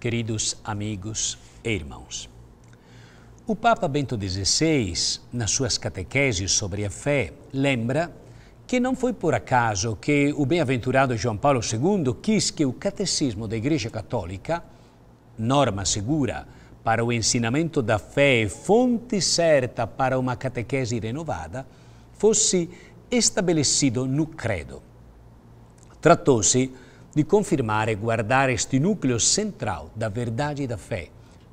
queridos amigos e irmãos. O Papa Bento XVI, nas suas catequeses sobre a fé, lembra que não foi por acaso que o bem-aventurado João Paulo II quis que o catecismo da Igreja Católica, norma segura para o ensinamento da fé e fonte certa para uma catequese renovada, fosse estabelecido no credo. Tratou-se di confirmare e guardare este núcleo central da verdade e da fé,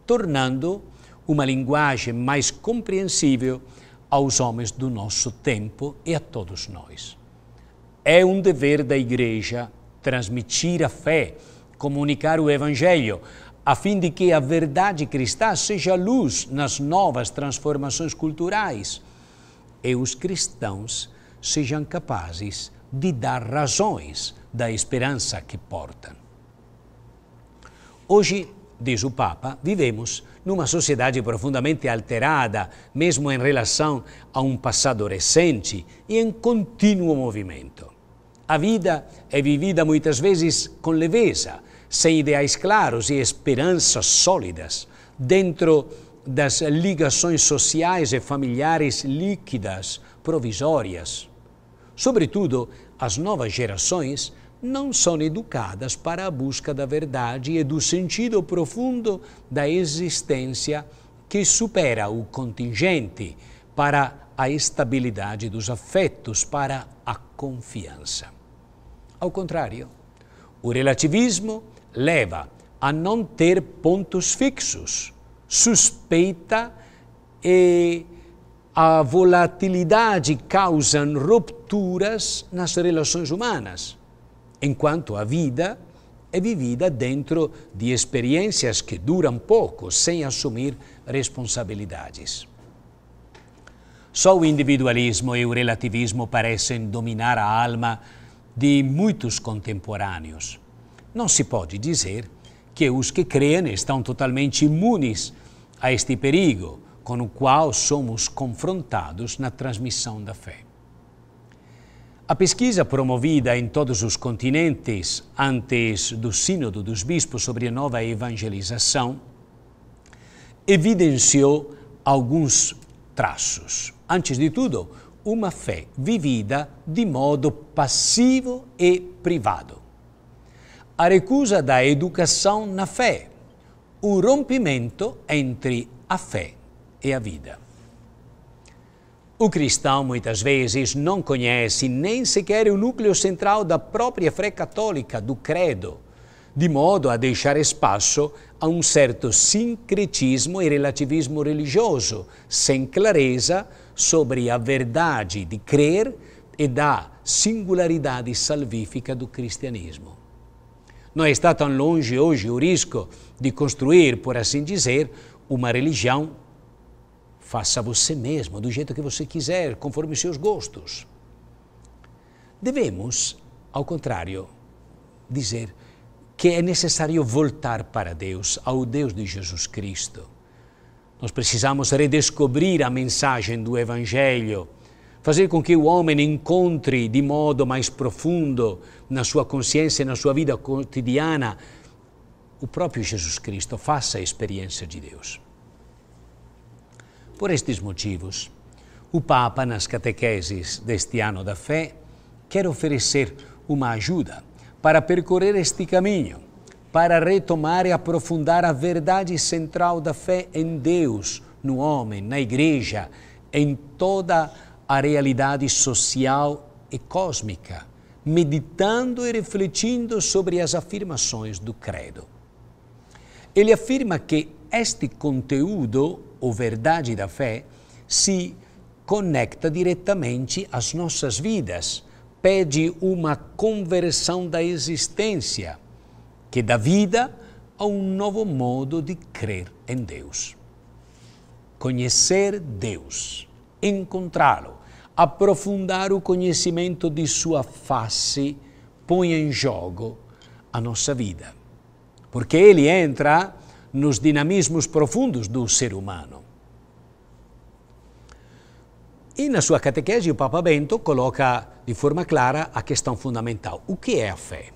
tornando uma linguagem mais compreensível aos homens do nosso tempo e a todos nós. É um dever da Igreja transmitir a fé, comunicar o Evangelho, a fim de que a verdade cristã seja luz nas novas transformações culturais e os cristãos sejam capazes de dar razões da esperança que portam. Hoje, diz o Papa, vivemos numa sociedade profundamente alterada, mesmo em relação a um passado recente e em contínuo movimento. A vida é vivida muitas vezes com leveza, sem ideais claros e esperanças sólidas, dentro das ligações sociais e familiares líquidas, provisórias. Sobretudo, as novas gerações não são educadas para a busca da verdade e do sentido profundo da existência que supera o contingente para a estabilidade dos afetos, para a confiança. Ao contrário, o relativismo leva a não ter pontos fixos, suspeita e a volatilidade causam rupturas nas relações humanas enquanto a vida é vivida dentro de experiências que duram pouco, sem assumir responsabilidades. Só o individualismo e o relativismo parecem dominar a alma de muitos contemporâneos. Não se pode dizer que os que creem estão totalmente imunes a este perigo com o qual somos confrontados na transmissão da fé. A pesquisa promovida em todos os continentes antes do Sínodo dos Bispos sobre a nova evangelização evidenciou alguns traços. Antes de tudo, uma fé vivida de modo passivo e privado. A recusa da educação na fé, o rompimento entre a fé e a vida. O cristão muitas vezes não conhece nem sequer o núcleo central da própria fé católica, do credo, de modo a deixar espaço a um certo sincretismo e relativismo religioso, sem clareza sobre a verdade de crer e da singularidade salvífica do cristianismo. Não está tão longe hoje o risco de construir, por assim dizer, uma religião Faça você mesmo, do jeito que você quiser, conforme os seus gostos. Devemos, ao contrário, dizer que é necessário voltar para Deus, ao Deus de Jesus Cristo. Nós precisamos redescobrir a mensagem do Evangelho, fazer com que o homem encontre de modo mais profundo na sua consciência e na sua vida cotidiana o próprio Jesus Cristo, faça a experiência de Deus. Por estes motivos, o Papa, nas catequeses deste ano da fé, quer oferecer uma ajuda para percorrer este caminho, para retomar e aprofundar a verdade central da fé em Deus, no homem, na Igreja, em toda a realidade social e cósmica, meditando e refletindo sobre as afirmações do Credo. Ele afirma que este conteúdo ou verdade da fé se conecta diretamente às nossas vidas, pede uma conversão da existência, que dá vida a um novo modo de crer em Deus. Conhecer Deus, encontrá-lo, aprofundar o conhecimento de Sua face põe em jogo a nossa vida, porque Ele entra nos dinamismos profundos do ser humano. E na sua catequese, o Papa Bento coloca de forma clara a questão fundamental: o que é a fé?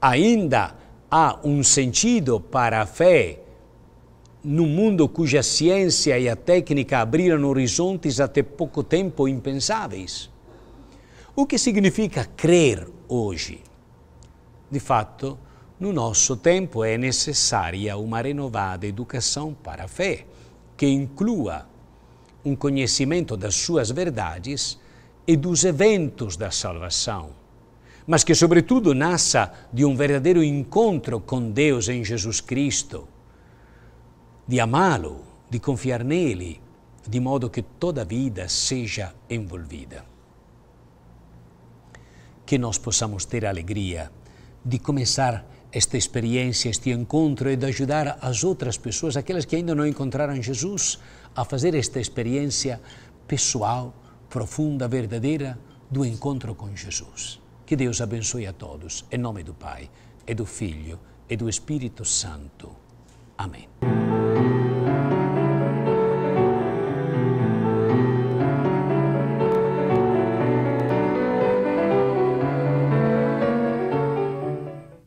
Ainda há um sentido para a fé num mundo cuja ciência e a técnica abriram horizontes até pouco tempo impensáveis. O que significa crer hoje? De fato, no nosso tempo é necessária uma renovada educação para a fé, que inclua um conhecimento das suas verdades e dos eventos da salvação, mas que, sobretudo, nasça de um verdadeiro encontro com Deus em Jesus Cristo, de amá-lo, de confiar nele, de modo que toda a vida seja envolvida. Que nós possamos ter a alegria de começar esta experiência, este encontro e de ajudar as outras pessoas, aquelas que ainda não encontraram Jesus, a fazer esta experiência pessoal, profunda, verdadeira do encontro com Jesus. Que Deus abençoe a todos, em nome do Pai, e do Filho e do Espírito Santo. Amém.